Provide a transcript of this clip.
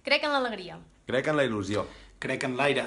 Crec en l'alegria. Crec en la il·lusió. Crec en l'aire.